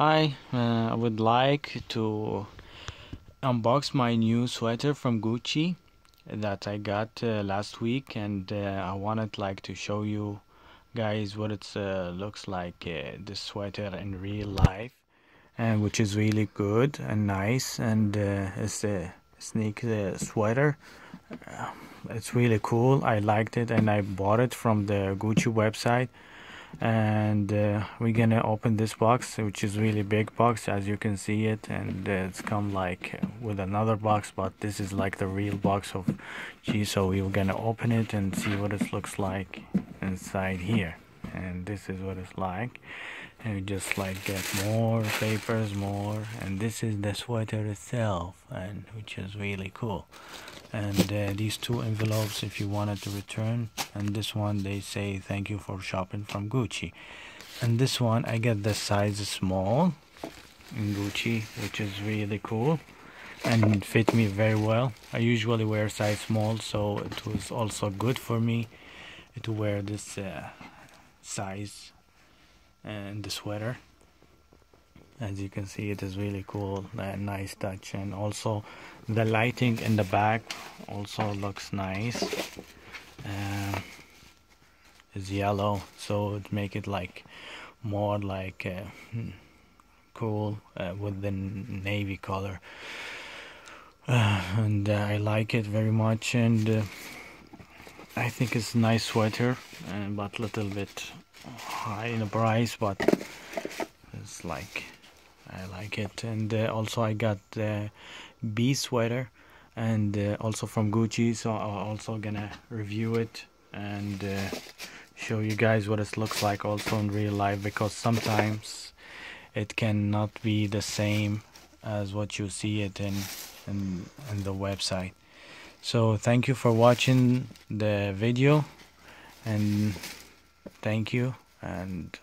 Hi, uh, I would like to unbox my new sweater from Gucci that I got uh, last week and uh, I wanted like to show you guys what it uh, looks like uh, this sweater in real life and which is really good and nice and uh, it's a sneak uh, sweater. It's really cool. I liked it and I bought it from the Gucci website and uh, we're gonna open this box which is really big box as you can see it and uh, it's come like with another box but this is like the real box of G so we're gonna open it and see what it looks like inside here and this is what it's like. And we just like get more papers more and this is the sweater itself and which is really cool. And uh, these two envelopes if you wanted to return and this one they say thank you for shopping from Gucci. And this one I get the size small in Gucci which is really cool and fit me very well. I usually wear size small so it was also good for me to wear this uh, size and the sweater. As you can see it is really cool a nice touch. And also the lighting in the back also looks nice. Uh, is yellow so it make it like more like uh, cool uh, with the navy color. Uh, and uh, I like it very much and uh, I think it's a nice sweater but a little bit high in the price but it's like I like it. And uh, also I got the B sweater and uh, also from Gucci so I'm also gonna review it and uh, show you guys what it looks like also in real life because sometimes it cannot be the same as what you see it in in, in the website so thank you for watching the video and thank you and